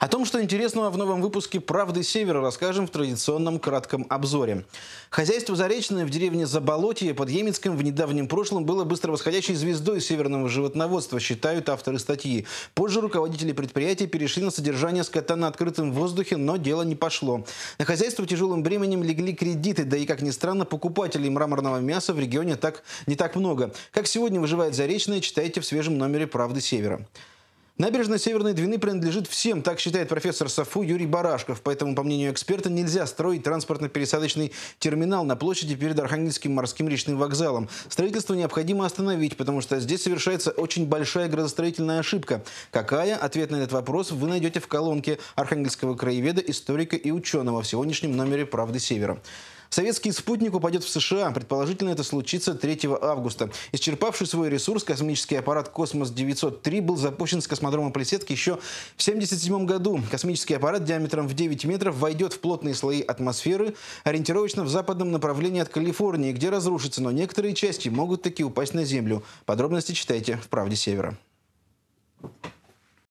О том, что интересного в новом выпуске «Правды Севера» расскажем в традиционном кратком обзоре. Хозяйство Заречное в деревне Заболотье под Емецком в недавнем прошлом было быстро восходящей звездой северного животноводства, считают авторы статьи. Позже руководители предприятия перешли на содержание скота на открытом воздухе, но дело не пошло. На хозяйство тяжелым бременем легли кредиты, да и, как ни странно, покупателей мраморного мяса в регионе так не так много. Как сегодня выживает Заречное, читайте в свежем номере «Правды Севера». Набережная Северной Двины принадлежит всем, так считает профессор САФУ Юрий Барашков. Поэтому, по мнению эксперта, нельзя строить транспортно-пересадочный терминал на площади перед Архангельским морским речным вокзалом. Строительство необходимо остановить, потому что здесь совершается очень большая градостроительная ошибка. Какая? Ответ на этот вопрос вы найдете в колонке Архангельского краеведа, историка и ученого в сегодняшнем номере «Правды Севера». Советский спутник упадет в США. Предположительно, это случится 3 августа. Исчерпавший свой ресурс, космический аппарат «Космос-903» был запущен с космодрома Плесецк еще в 1977 году. Космический аппарат диаметром в 9 метров войдет в плотные слои атмосферы, ориентировочно в западном направлении от Калифорнии, где разрушится, но некоторые части могут таки упасть на Землю. Подробности читайте в «Правде Севера».